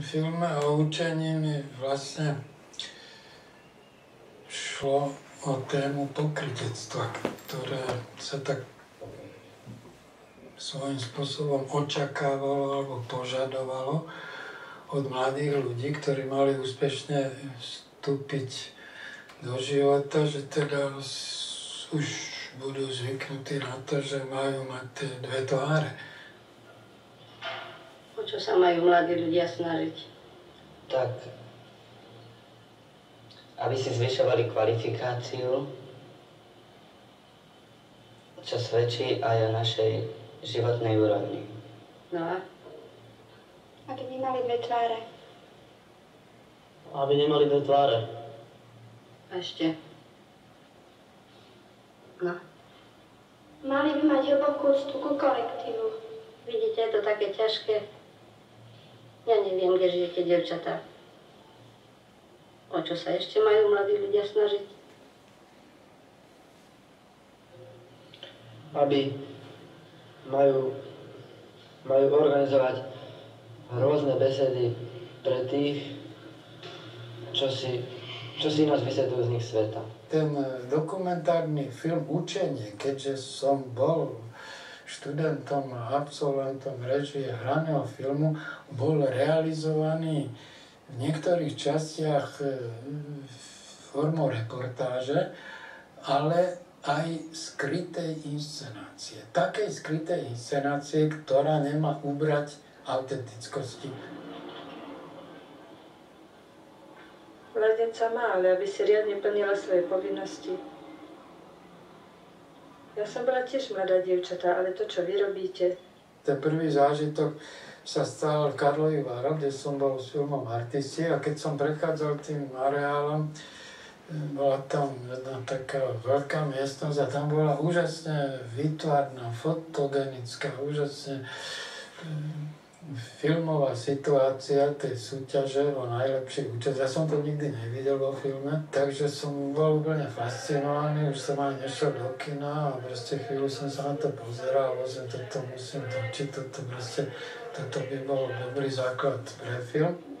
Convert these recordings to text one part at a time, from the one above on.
filme o učení mi vlastne šlo o tému pokrytectva, ktoré sa tak svojím spôsobom očakávalo alebo požadovalo od mladých ľudí, ktorí mali úspešne vstúpiť do života, že teda už budú zvyknutí na to, že majú mať tie dve tváre čo sa majú mladí ľudia snažiť? Tak, aby si zvyšovali kvalifikáciu, čo svedčí aj o našej životnej úrovni. No a? Aby nemali dve tváre. Aby nemali dve tváre. A ešte? No. Mali by mať hlbokú úctu ku kolektívu. Vidíte, je to také ťažké. Ja neviem, kde žijete, devčatá. O čo sa ešte majú mladí ľudia snažiť? Aby majú, majú organizovať rôzne besedy pre tých, čo si, čo si nás vysvetujú z nich sveta. Ten dokumentárny film Učenie, keďže som bol študentom a absolventom režie hraného filmu bol realizovaný v niektorých častiach e, formou reportáže, ale aj skrytej inscenácie. Takej skrytej inscenácie, ktorá nemá ubrať autentickosti. Sa má, ale aby si riadne plnila svoje povinnosti. Ja som bola tiež mladá dievčatá, ale to, čo vy robíte... Ten prvý zážitok sa stal v Karlovi Varo, kde som bol s filmom Artisti a keď som prechádzal tým areálom, bola tam jedna taká veľká miestnosť a tam bola úžasne výtvarná, fotogenická, úžasne filmová situácia tej súťaže o najlepší účasť. Ja som to nikdy nevidel vo filme, takže som bol úplne fascinovaný, už som aj nešiel do kina a proste chvíľu som sa na to pozeral, že toto musím točiť, toto proste, toto by bol dobrý základ pre film.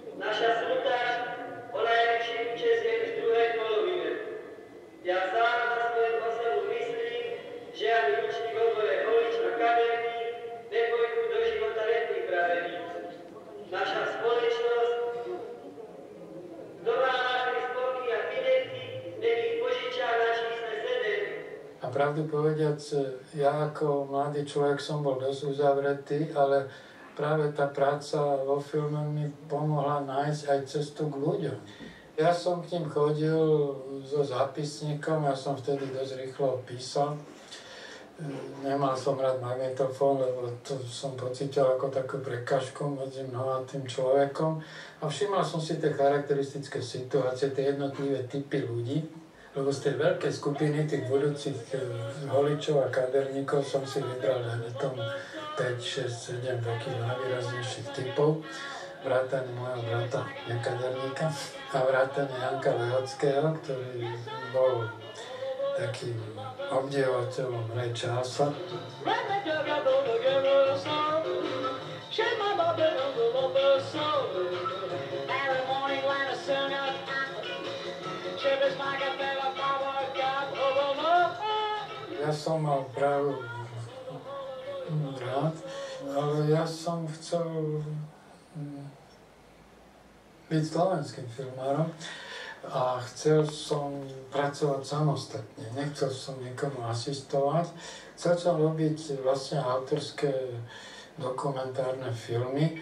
Pravdu povediac, ja ako mladý človek som bol dosť uzavretý, ale práve tá práca vo filme mi pomohla nájsť aj cestu k ľuďom. Ja som k ním chodil so zápisníkom, ja som vtedy dosť rýchlo písal nemal som rád magnetofón, lebo to som pocitil ako takú prekažku medzi mnou a tým človekom. A všimol som si tie charakteristické situácie, tie jednotlivé typy ľudí, lebo z tej veľkej skupiny tých budúcich holičov a kaderníkov som si vybral, dajme tomu, 5, 6, 7 takých najvýraznejších typov vrátane môjho brata nekaderníka a vrátane Janka Lehockého, ktorý bol takým obdivovateľom hry časa. Ja som mal práve rád, ale ja som chcel mm, byť slovenským filmárom a chcel som pracovať samostatne. Nechcel som niekomu asistovať. Chcel som robiť vlastne autorské dokumentárne filmy.